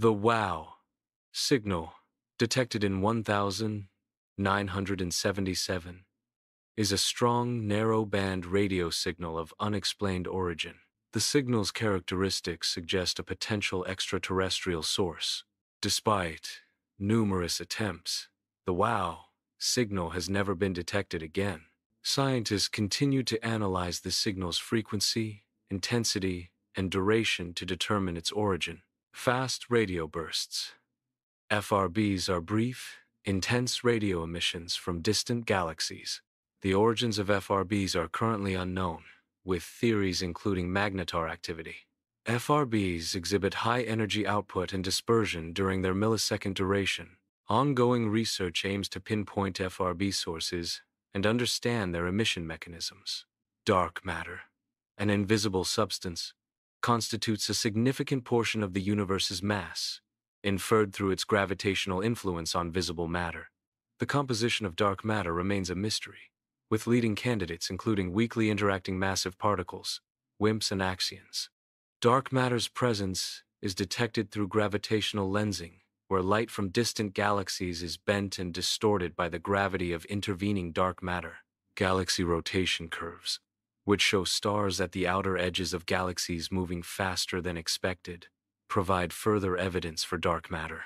The WOW signal, detected in 1977, is a strong, narrow band radio signal of unexplained origin. The signal's characteristics suggest a potential extraterrestrial source. Despite numerous attempts, the WOW signal has never been detected again. Scientists continue to analyze the signal's frequency, intensity, and duration to determine its origin. Fast radio bursts. FRBs are brief, intense radio emissions from distant galaxies. The origins of FRBs are currently unknown, with theories including magnetar activity. FRBs exhibit high energy output and dispersion during their millisecond duration. Ongoing research aims to pinpoint FRB sources and understand their emission mechanisms. Dark matter, an invisible substance, constitutes a significant portion of the universe's mass, inferred through its gravitational influence on visible matter. The composition of dark matter remains a mystery, with leading candidates including weakly interacting massive particles, WIMPs and axions. Dark matter's presence is detected through gravitational lensing, where light from distant galaxies is bent and distorted by the gravity of intervening dark matter. Galaxy rotation curves, which show stars at the outer edges of galaxies moving faster than expected, provide further evidence for dark matter.